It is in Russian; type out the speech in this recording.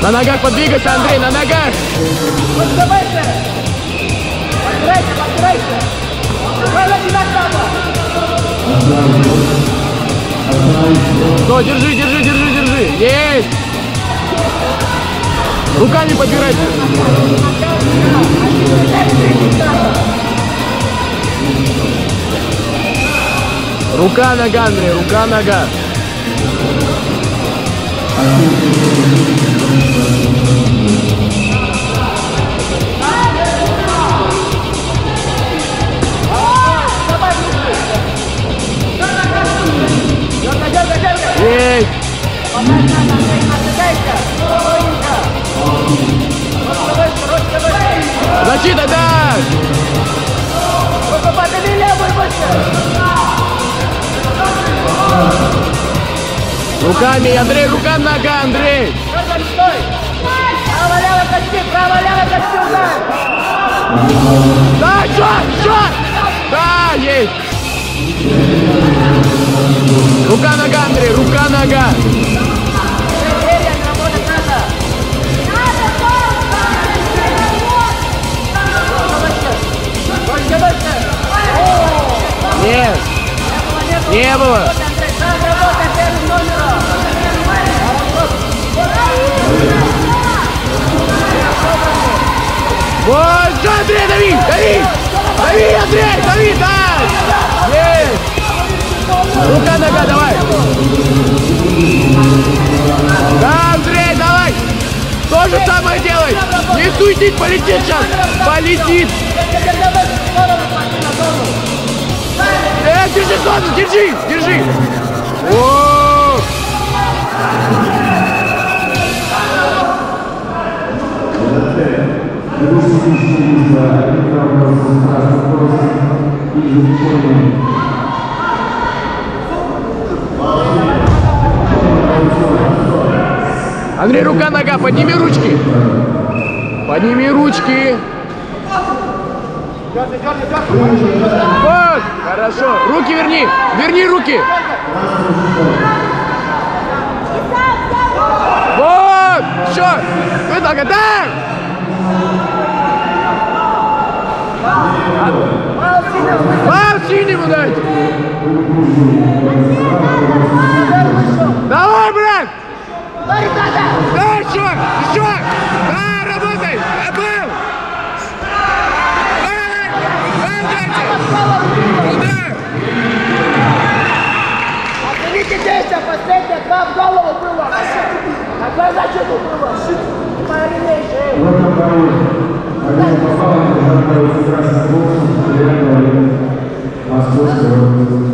На ногах подвигайся, Андрей, на ногах! Подставайся! Подстарайся, подстарайся! Выводи на штаба! Все, держи, держи, держи, держи! Есть! Руками подбирайся! Рука, нога, Андрей, рука, нога. Давай, быстрее! Дергай, дергай, дергай! Есть. Руками, Андрей, рука, нога, Андрей. Право-лево кости, право-лево кости удар! Да, шот, шот. Да, есть. Рука, нога, Андрей, рука, нога. Серия, работать надо! Выше, выше! Нет, не было. Вот, всё, Андрей, дави, дави. Дави, Андрей, дави, да. Есть. Рука, нога, давай. Да, Андрей, давай. То же самое делай. Не суетись, полетит сейчас. Полетит. Э, держи зону, держи, держи. О! Андрей, рука, нога, подними ручки. Подними ручки. Вот, хорошо. Руки верни, верни руки. Вот, все. Вы только так. Вам синему дайте. Давай, брат. Да, еще, еще. Да, работай. А, был. Давай, давай, дайте. Туда. Оцените действия, последние два в голову было. Какая защиту было? Паренейший. Московского.